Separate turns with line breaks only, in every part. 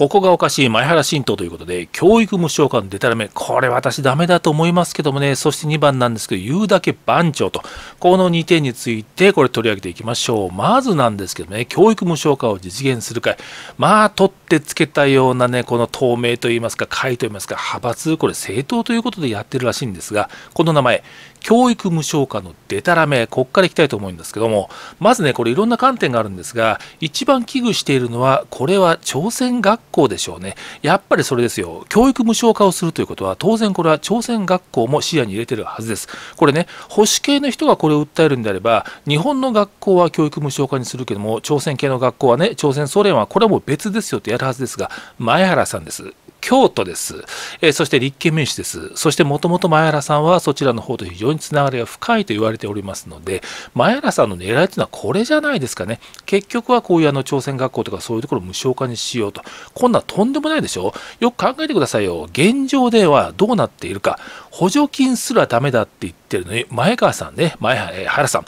ここがおかしい前原神道ということで、教育無償化のデタラメ、これ私ダメだと思いますけどもね、そして2番なんですけど、言うだけ番長と、この2点についてこれ取り上げていきましょう。まずなんですけどね、教育無償化を実現する会、まあ、取ってつけたようなね、この透明といいますか、会といいますか、派閥、これ政党ということでやってるらしいんですが、この名前、教育無償化のデタラメ、こっからいきたいと思うんですけども、まずね、これいろんな観点があるんですが、一番危惧しているのは、これは朝鮮学校でしょうね。やっぱりそれですよ。教育無償化をするということは、当然これは朝鮮学校も視野に入れてるはずです。これね、保守系の人がこれを訴えるんであれば、日本の学校は教育無償化にするけども、朝鮮系の学校はね、朝鮮総連はこれはもう別ですよってやるはずですが、前原さんです。京都です、え、そして立憲民主です、そしてもともと前原さんはそちらの方と非常につながりが深いと言われておりますので、前原さんの狙いというのはこれじゃないですかね、結局はこういうあの朝鮮学校とかそういうところを無償化にしようと、こんなとんでもないでしょ、よく考えてくださいよ、現状ではどうなっているか、補助金すらダメだって言ってるのに、前川さんね、前原さん、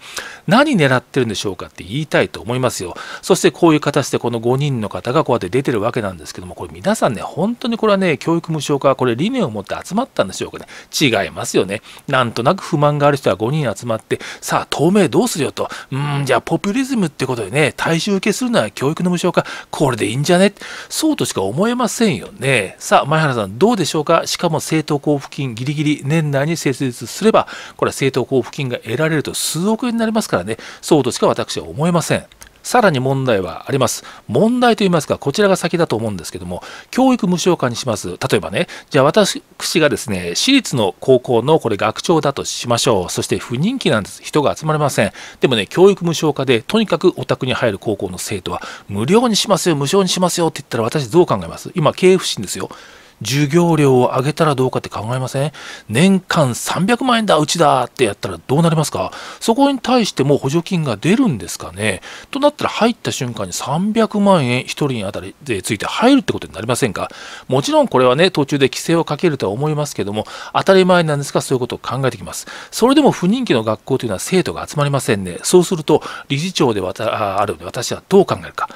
何狙ってるんでしょうかって言いたいと思いますよ。そしてこういう形でこの5人の方がこうやって出てるわけなんですけども、これ皆さんね、本当にこれはね、教育無償化、これ理念を持って集まったんでしょうかね。違いますよね。なんとなく不満がある人は5人集まって、さあ、透明どうするよと。うん、じゃあポピュリズムってことでね、大衆受けするのは教育の無償化、これでいいんじゃね？そうとしか思えませんよね。さあ、前原さんどうでしょうか？しかも政党交付金ギリギリ年内に設立すれば、これは政党交付金が得られると数億円になりますからね。そうとしか私は思えません。さらに問題はあります。問題と言いますか、こちらが先だと思うんですけども、教育無償化にします。例えばね、じゃあ私がですね、私立の高校のこれ学長だとしましょう。そして不人気なんです。人が集まりません。でもね、教育無償化で、とにかくお宅に入る高校の生徒は、無料にしますよ、無償にしますよって言ったら私どう考えます？今、経営不振ですよ。授業料を上げたらどうかって考えません？年間300万円だ、うちだってやったらどうなりますか？そこに対しても補助金が出るんですかね？となったら入った瞬間に300万円1人に当たりでついて入るってことになりませんか？もちろんこれはね、途中で規制をかけるとは思いますけども、当たり前なんですがそういうことを考えてきます。それでも不人気の学校というのは生徒が集まりませんね。そうすると、理事長であるので私はどう考えるか。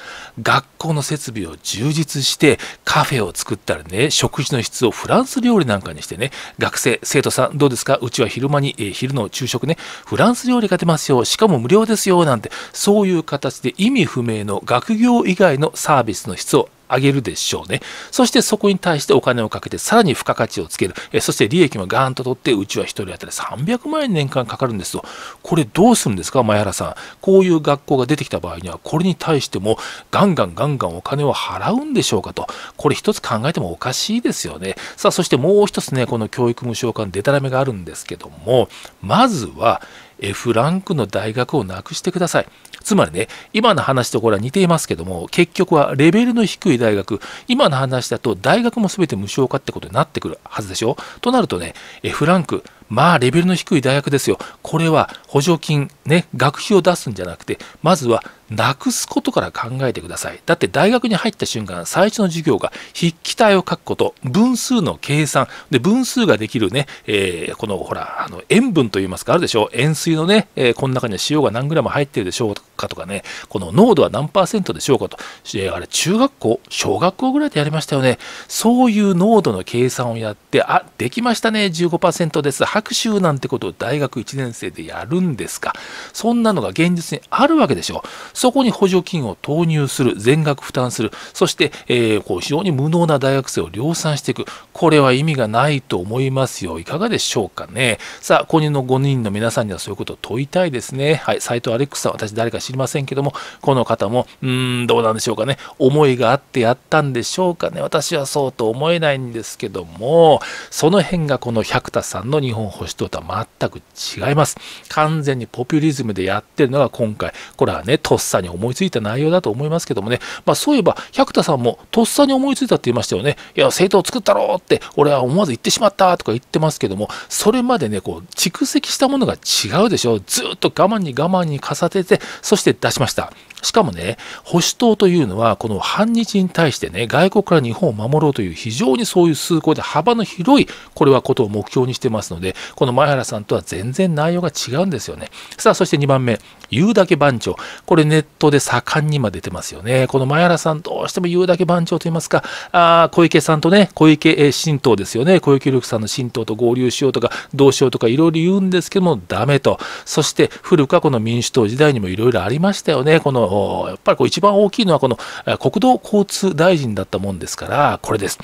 学校の設備を充実して、カフェを作ったらね、食食事の質をフランス料理なんかにしてね、学生、生徒さんどうですか？うちは昼間に、えー、昼の昼食ね、フランス料理が出ますよ、しかも無料ですよ、なんて、そういう形で意味不明の学業以外のサービスの質を上げるでしょうね。そしてそこに対してお金をかけてさらに付加価値をつける。えそして利益もガーンと取ってうちは1人当たり300万円年間かかるんですと。これどうするんですか前原さん。こういう学校が出てきた場合にはこれに対してもガンガンガンガンお金を払うんでしょうかと。これ一つ考えてもおかしいですよね。さあそしてもう一つねこの教育無償化のデタラメがあるんですけどもまずは F ランクの大学をなくしてください。つまりね、今の話とこれは似ていますけども、結局はレベルの低い大学、今の話だと大学も全て無償化ってことになってくるはずでしょ？となるとね、えフランク、まあレベルの低い大学ですよ。これは補助金、ね、学費を出すんじゃなくて、まずはなくすことから考えてください。だって大学に入った瞬間、最初の授業が筆記体を書くこと、分数の計算、で分数ができるね、えー、このほら、あの塩分といいますか、あるでしょ？う。塩水のね、えー、この中には塩が何グラム入ってるでしょうかとかね、この濃度は何パーセントでしょうかと、えー、あれ中学校、小学校ぐらいでやりましたよね。そういう濃度の計算をやって、あ、できましたね、15%です。拍手なんてことを大学1年生でやるんですか。そんなのが現実にあるわけでしょう。そこに補助金を投入する、全額負担する、そして、えー、こう非常に無能な大学生を量産していく、これは意味がないと思いますよ。いかがでしょうかね。さあ、購入の5人の皆さんにはそういうことを問いたいですね。はい、斎藤アレックスさん、私誰か知りませんけども、この方も、うーん、どうなんでしょうかね。思いがあってやったんでしょうかね。私はそうと思えないんですけども、その辺がこの百田さんの日本保守党とは全く違います。完全にポピュリズムでやってるのが今回、これはね、とっさに思いついた内容だと思いますけどもね、まあ、そういえば、百田さんもとっさに思いついたって言いましたよね。いや、政党を作ったろって、俺は思わず言ってしまったとか言ってますけども、それまでね、こう、蓄積したものが違うでしょ。ずっと我慢に我慢に重ねて、そして出しました。しかもね、保守党というのは、この反日に対してね、外国から日本を守ろうという非常にそういう崇高で幅の広い、これはことを目標にしてますので、この前原さんとは全然内容が違うんですよね。さあ、そして2番目、言うだけ番長。これネットで盛んに今出てますよね。この前原さんどうしても言うだけ番長と言いますか、あ小池さんとね、小池新党ですよね。小池力さんの新党と合流しようとか、どうしようとかいろいろ言うんですけども、ダメと。そして古くはこの民主党時代にもいろいろありましたよね。この、やっぱりこう一番大きいのはこの国土交通大臣だったもんですから、これです。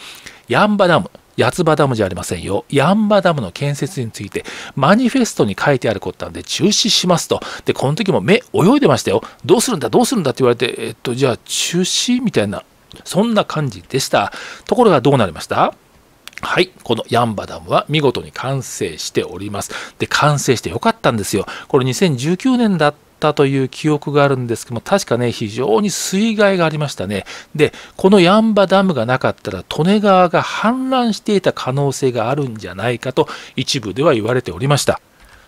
ヤンバダム。八つ葉ダムじゃありませんよ。ヤンバダムの建設について、マニフェストに書いてあることなんで中止しますと。で、この時も目泳いでましたよ。どうするんだ、どうするんだ？って言われて、えっと、じゃあ中止みたいな、そんな感じでした。ところがどうなりました？はい。このヤンバダムは見事に完成しております。で、完成してよかったんですよ。これ2019年だったたという記憶があるんですけども、確かね、非常に水害がありましたね。で、このヤンバダムがなかったら、利根川が氾濫していた可能性があるんじゃないかと、一部では言われておりました。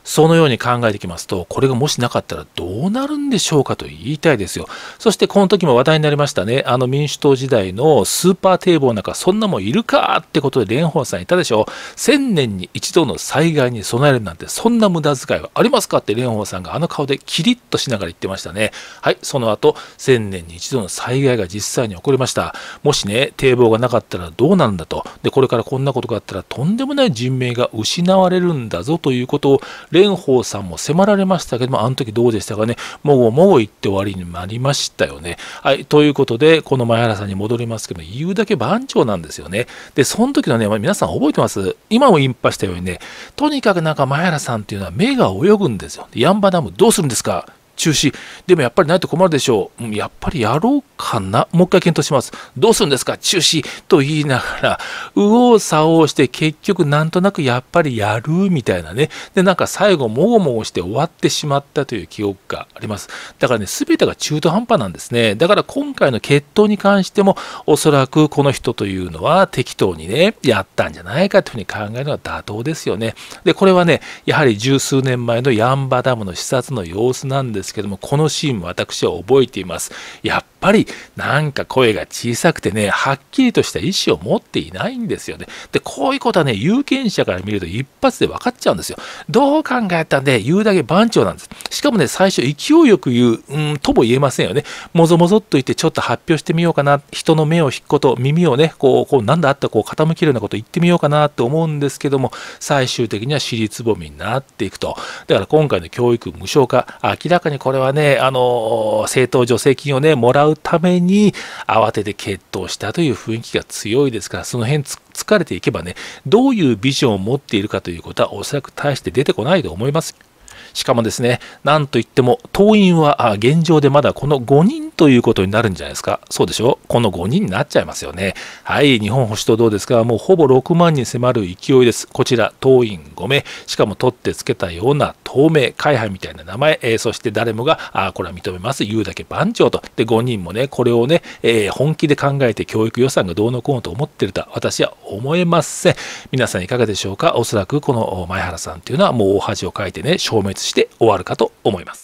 そのように考えてきますと、これがもしなかったらどうなるんでしょうかと言いたいですよ。そしてこの時も話題になりましたね。あの民主党時代のスーパー堤防なんかそんなもんいるかってことで蓮舫さん言ったでしょ。1000年に一度の災害に備えるなんてそんな無駄遣いはありますかって蓮舫さんがあの顔でキリッとしながら言ってましたね。はい、その後1000年に一度の災害が実際に起こりました。もしね、堤防がなかったらどうなるんだと。で、これからこんなことがあったらとんでもない人命が失われるんだぞということを蓮舫さんも迫られましたけども、あの時どうでしたかね、もごもご言って終わりになりましたよね。はい、ということで、この前原さんに戻りますけど、言うだけ番長なんですよね。で、その時のね、皆さん覚えてます？今もインパしたようにね、とにかくなんか前原さんっていうのは目が泳ぐんですよ。ヤンバダムどうするんですか？中止。でもやっぱりないと困るでしょう。やっぱりやろうかな。もう一回検討します。どうするんですか？中止と言いながら、右往左往して結局なんとなくやっぱりやるみたいなね。で、なんか最後もごもごして終わってしまったという記憶があります。だからね、全てが中途半端なんですね。だから今回の決闘に関しても、おそらくこの人というのは適当にね、やったんじゃないかというふうに考えるのは妥当ですよね。で、これはね、やはり十数年前のヤンバダムの視察の様子なんですですけども、このシーンも私は覚えています。やっぱりなんか声が小さくてね、はっきりとした意思を持っていないんですよね。で、こういうことはね、有権者から見ると一発で分かっちゃうんですよ。どう考えたんで、言うだけ番長なんです。しかもね、最初勢いよく言う、うん、とも言えませんよね。もぞもぞっと言ってちょっと発表してみようかな。人の目を引くこと、耳をね、こう、こうなんだあったこう傾けるようなこと言ってみようかなって思うんですけども、最終的には尻つぼみになっていくと。だから今回の教育無償化、明らかにこれはね、あの、政党助成金をね、もらうために慌てて決闘したという雰囲気が強いですから、その辺疲れていけばね、どういうビジョンを持っているかということはおそらく大して出てこないと思います。しかもですね、なんといっても、党員は現状でまだこの5人ということになるんじゃないですか。そうでしょこの5人になっちゃいますよね。はい、日本保守党どうですかもうほぼ6万に迫る勢いです。こちら、党員5名、しかも取ってつけたような透明、会派みたいな名前、えー、そして誰もが、あこれは認めます、言うだけ番長と。で、5人もね、これをね、えー、本気で考えて教育予算がどうのこうのと思ってると私は思えません。皆さんいかがでしょうかおそらくこの前原さんっていうのはもう大恥をかいてね、消滅して終わるかと思います。